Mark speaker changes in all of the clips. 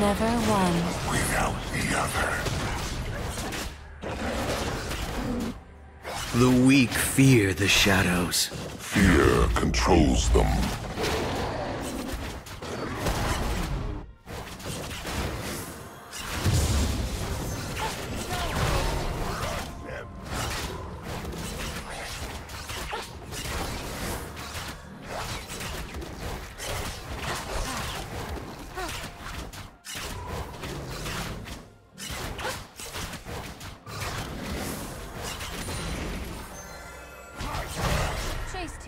Speaker 1: Never one.
Speaker 2: without the other.
Speaker 3: The weak fear the shadows.
Speaker 2: Fear controls them.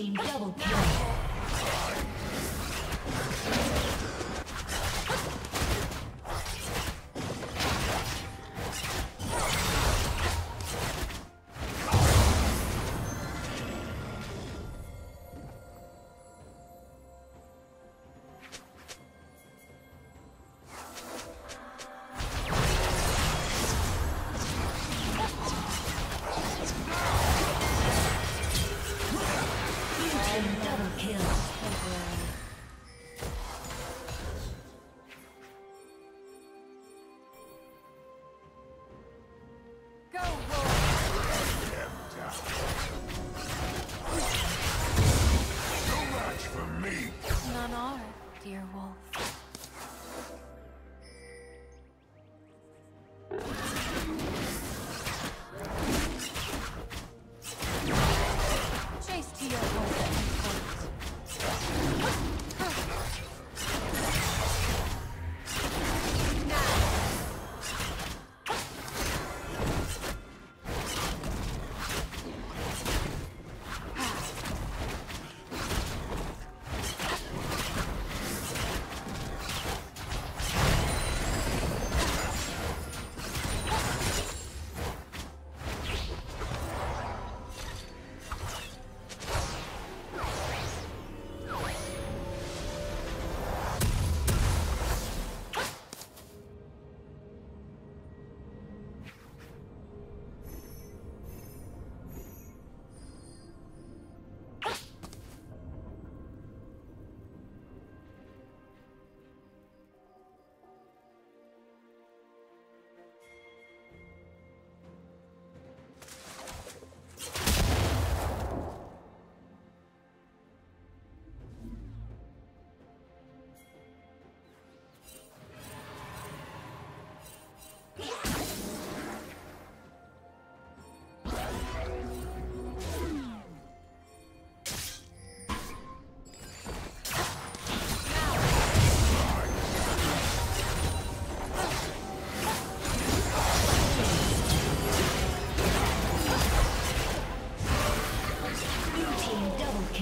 Speaker 4: Team double kill. dear wolf.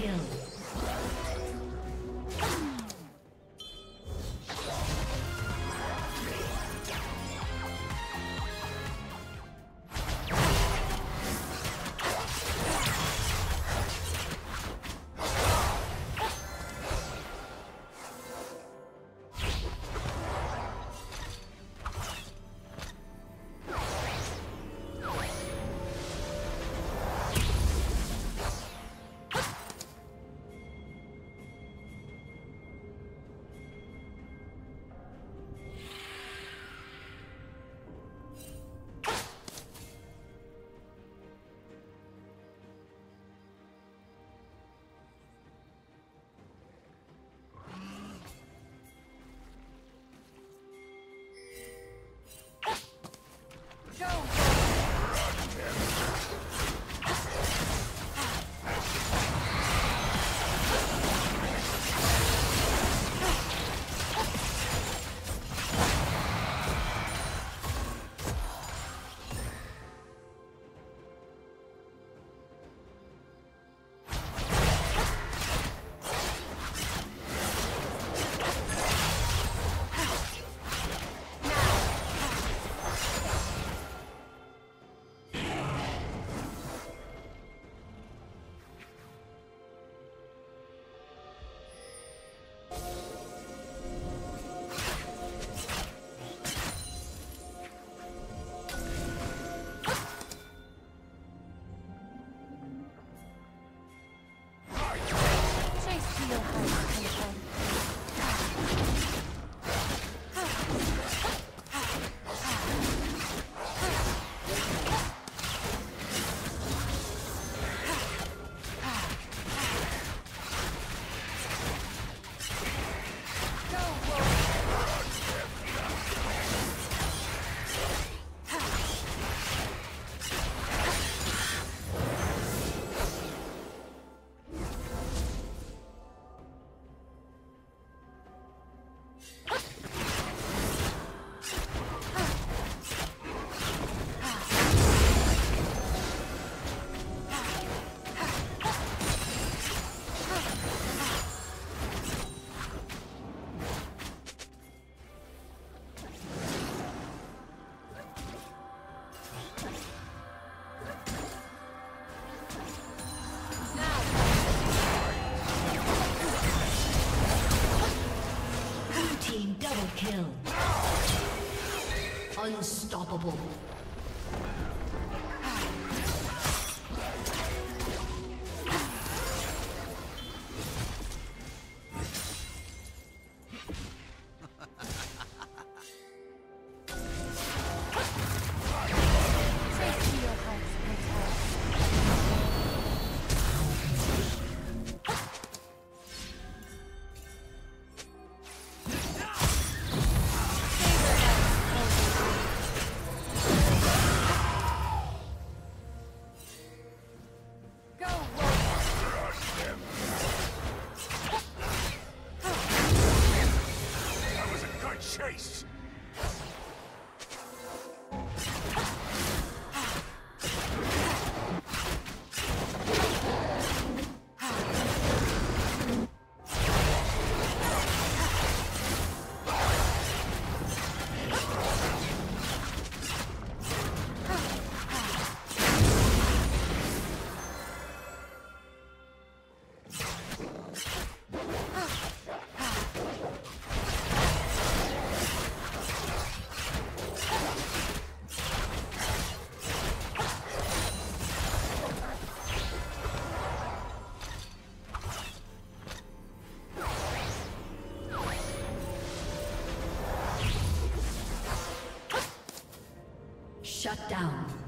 Speaker 4: kill. kill.
Speaker 1: Unstoppable. Shut down.